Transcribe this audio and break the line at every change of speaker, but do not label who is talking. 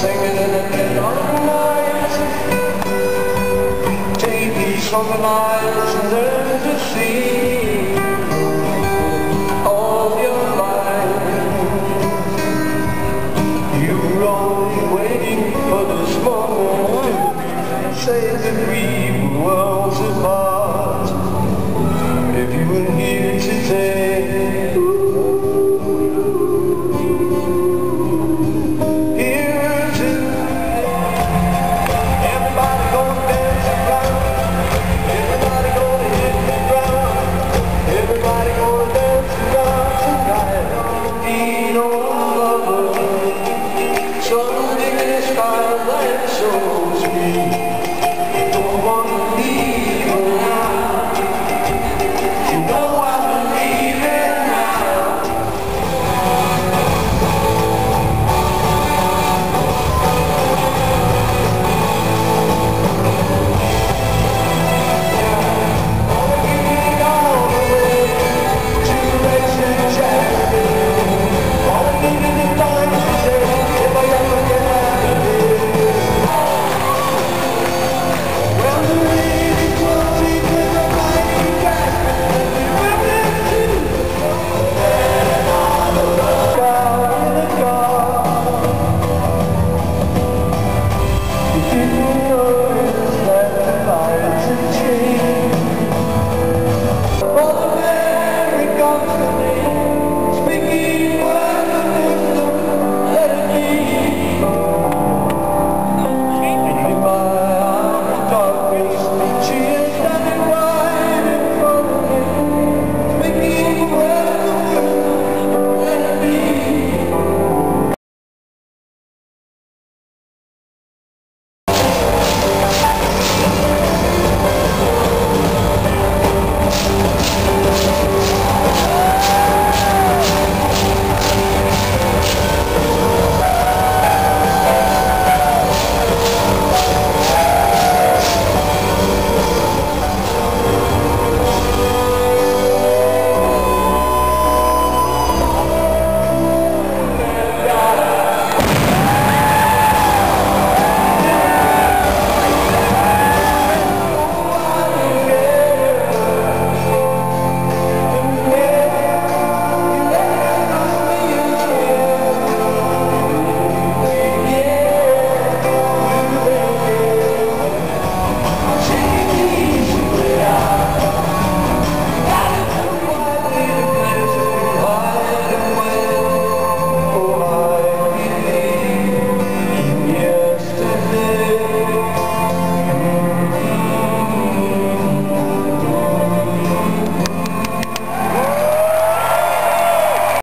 singing in the dead of night. Take these from the night and learn to see.